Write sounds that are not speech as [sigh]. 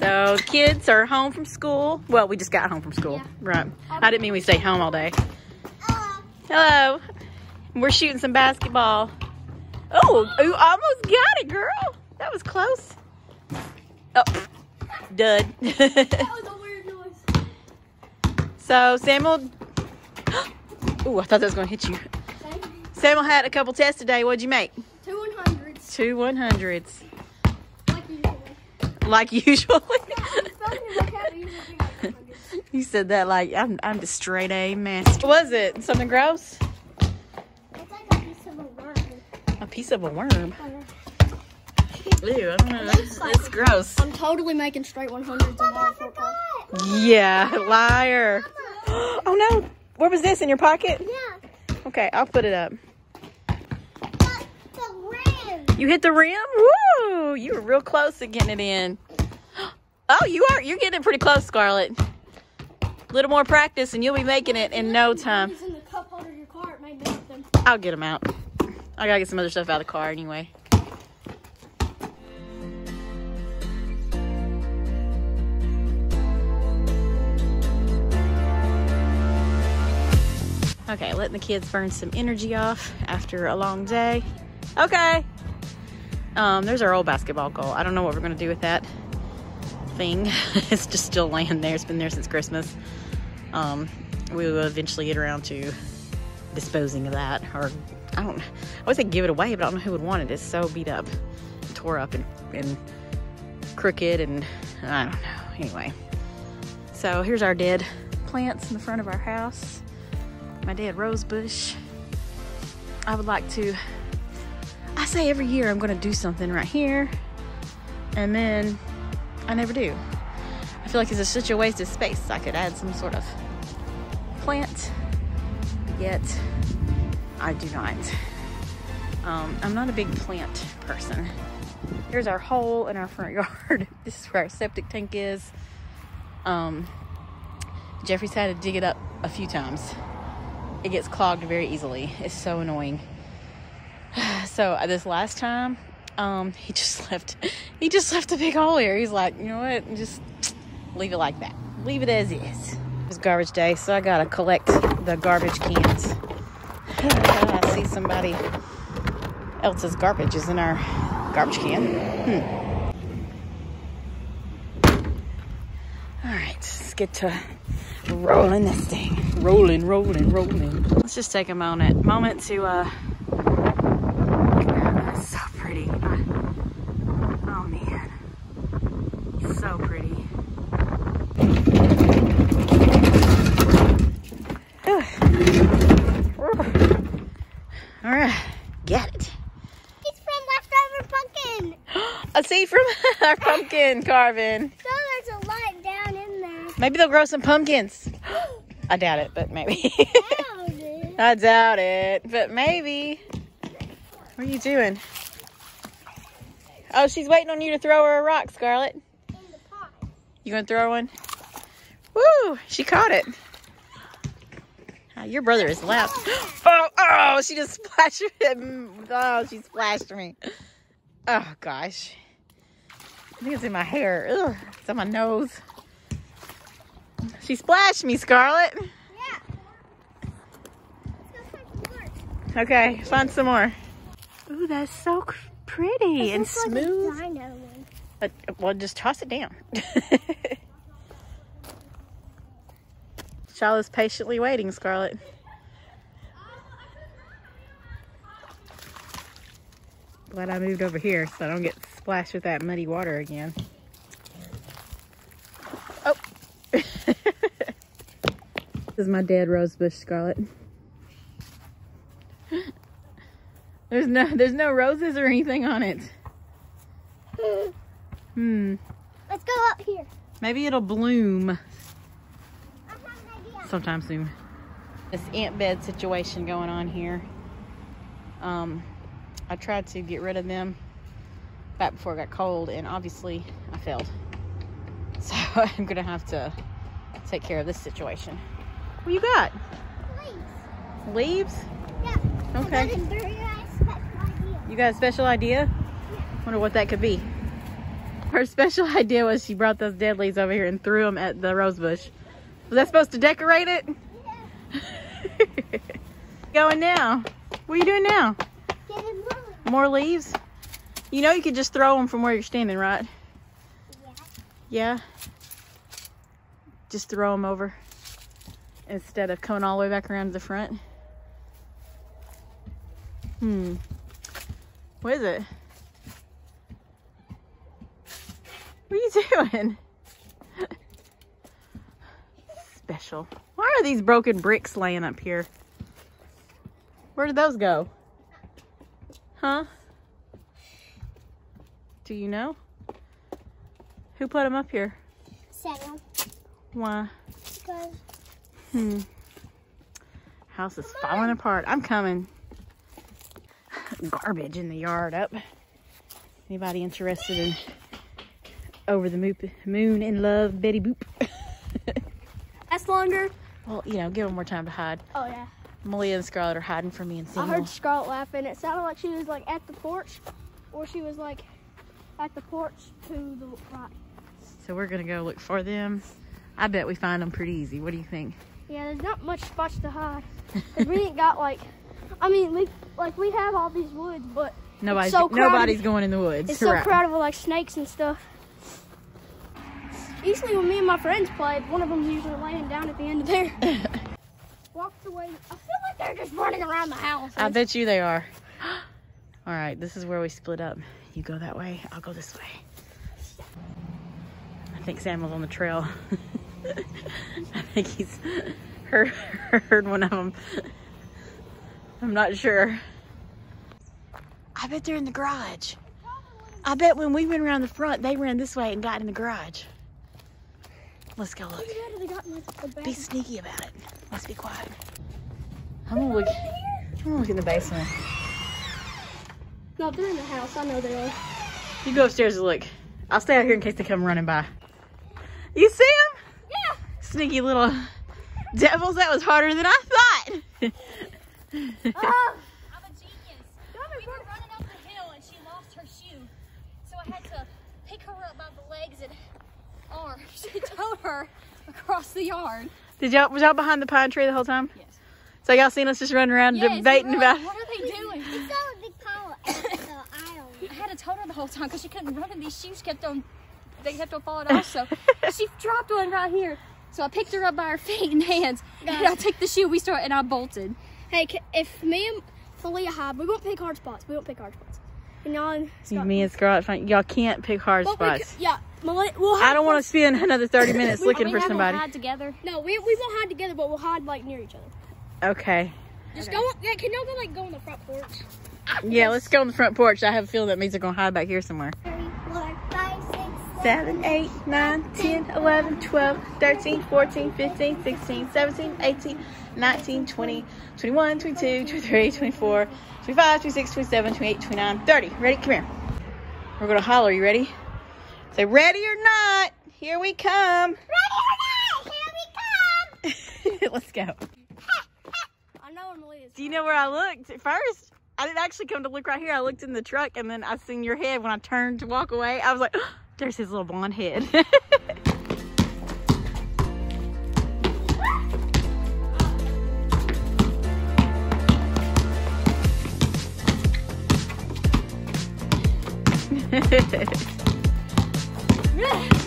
So kids are home from school. Well, we just got home from school. Yeah. Right. I didn't mean we stay home all day. Hello. We're shooting some basketball. Oh, you almost got it, girl. That was close. Oh, dud. That was a weird noise. so Samuel. [gasps] Oh, I thought that was going to hit you. Samuel had a couple tests today. What'd you make? Two one hundreds. Two 100s. Like Like usually. usually. Spelling and vocabulary usually bring like [laughs] 100. [laughs] you said that like I'm, I'm the straight A master. What was it? Something gross? It's like a piece of a worm. A piece of a worm. Ew, I don't know. It's, it's gross. I'm totally making straight 100s in that. Yeah, liar. [gasps] Oh no. Where was this in your pocket? Yeah. Okay, I'll put it up. The, the rim. You hit the rim? Woo! You were real close to getting it in. [gasps] Oh, you are. You're getting it pretty close, Scarlett. A little more practice and you'll be making it in no time. It's in the cup holder of your car. It made nothing. I'll get them out. I gotta get some other stuff out of the car anyway. Okay, letting the kids burn some energy off after a long day. Okay. Um, there's our old basketball goal. I don't know what we're gonna do with that thing. [laughs] it's just still laying there. It's been there since Christmas. Um, we will eventually get around to disposing of that or I don't I would say give it away but I don't know who would want it it's so beat up tore up and, and crooked and I don't know anyway so here's our dead plants in the front of our house my dead rose bush I would like to say every year I'm gonna do something right here and then I never do I feel like it's such a waste of space I could add some sort of plant yet I do not. Um, I'm not a big plant person. Here's our hole in our front [laughs] yard. this is where our septic tank is. Um, Jeffery's had to dig it up a few times. It gets clogged very easily. It's so annoying. [sighs] So uh, this last time, um, [laughs] he just left. He just left a big hole here. He's like, you know what? Just leave it like that. Leave it as is. It's garbage day, so I gotta collect the garbage cans. [laughs] I see somebody else's garbage is in our garbage can. Hmm. All right, let's get to rolling this thing. Rolling, rolling, rolling. Let's just take a moment, moment to uh. That's so pretty. Oh man, so pretty. [sighs] All right, get it. It's from leftover pumpkin. [gasps] A seed from [laughs] our pumpkin carving. [gasps] So there's a lot down in there. Maybe they'll grow some pumpkins. [gasps] I doubt it, but maybe. [laughs] Wow, dude. I doubt it, but maybe. What are you doing? Oh, she's waiting on you to throw her a rock, Scarlett. In the. You gonna throw her one? Woo! She caught it. Ah, your brother is loud. [gasps] Oh, oh! She just [laughs] splashed me. Oh, she splashed me. Oh gosh. I think it's in my hair. Ugh, it's on my nose. She splashed me, Scarlett. Yeah. Let's go find some more. Okay, find some more. Ooh, that's so c- pretty and This looks like Uh, well, just toss it down. Shiloh's patiently waiting, Scarlett. Glad I moved over here so I don't get splashed with that muddy water again. Oh. [laughs] this is my dead rose bush, Scarlett. There's no there's no roses or anything on it. [laughs] Hmm. Let's go up here. Maybe it'll bloom I have an idea. sometime soon. This ant bed situation going on here. Um, I tried to get rid of them back before it got cold, and obviously I failed. [laughs] So I'm gonna have to take care of this situation. What you got? Leaves. Leaves? Yeah. Okay. got a very special idea. You got a special idea? Yeah. Wonder what that could be. [laughs] Her special idea was she brought those dead leaves over here and threw them at the rose bush. Was that supposed to decorate it? Yeah. [laughs] Going now. What are you doing now? Getting more. More leaves? You know you could just throw them from where you're standing, right? Yeah. Yeah. Just throw them over instead of coming all the way back around to the front. Hmm. What is it? What are you doing? Special. Why are these broken bricks laying up here? Where did those go? Huh? Do you know? Who put them up here? Sam. Why? Because Hmm. House is falling apart. I'm coming. Garbage in the yard up. Anybody interested in over the moon in love, Betty Boop? [laughs] That's longer. well, you know, give them more time to hide. Oh yeah. Malia and Scarlett are hiding from me and I heard Scarlett laughing. It sounded like she was like at the porch, or she was like at the porch to the right. So we're gonna go look for them. I bet we find them pretty easy. What do you think? Yeah, there's not much spots to hide. we ain't got like, I mean, we like we have all these woods, but Nobody's so nobody's going in the woods. it's so Right. crowded with like snakes and stuff. Usually when me and my friends play, one of them's usually laying down at the end of there. [laughs] Walked away. I feel like they're just running around the house. I bet you they are. [gasps] All right, this is where we split up. You go that way, I'll go this way. I think Sam was on the trail. [laughs] I think he's [laughs] heard, heard one of them. I'm not sure. I bet they're in the garage. I bet when we went around the front, they ran this way and got in the garage. Let's go look. Oh, Maybe they got in, like, the back. Be sneaky about it. Let's be quiet. I'm gonna look. I'm gonna look in the basement. No, they're in the house. I know they are. You go upstairs and look. I'll stay out here in case they come running by. You see them? Yeah. Sneaky little devils. That was harder than I thought. Oh. [laughs] I'm a genius. We were running up the hill and she lost her shoe. So I had to pick her up by the legs and arms and tow her across the yard. Did y'all was y'all behind the pine tree the whole time? Yes. So y'all seen us just running around Yes, debating we were like, about? What are they [laughs] doing? it's all a big pile of so I don't. [laughs] I had to tow her the whole time because she couldn't run and these shoes kept on, they kept on falling off. So [laughs] she dropped one right here. So I picked her up by her feet and hands and I took the shoe we started and I bolted. Hey, if me and Malia hide, we won't pick hard spots. We won't pick hard spots. And y'all and Scott. Me and Scarlett, find- y'all can't pick hard But spots. c- yeah, Malay, we'll hide I don't want to spend another 30 minutes looking we for not gonna somebody. hide together. No, we, we won't hide together, but we'll hide like near each other. Okay. Just go. Yeah, can y'all go like go on the front porch? Yeah, let's go on the front porch. I have a feeling that means they're gonna hide back here somewhere. Three, four, five, six, 7, 8, 9, 10, 11, 12, 13, 14, 15, 16, 17, 18, 19, 20, 21, 22, 23, 24, 25, 26, 27, 28, 29, 30. Ready? Come here. We're gonna holler. Are you ready? Say ready or not. Here we come. Ready or not? Here we come. [laughs] Let's go. I know where Malia is. Do you know where I looked at first? I didn't actually come to look right here. I looked in the truck and then I seen your head when I turned to walk away. I was like, oh, there's his little blonde head. [laughs] Yeah.